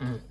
Mm.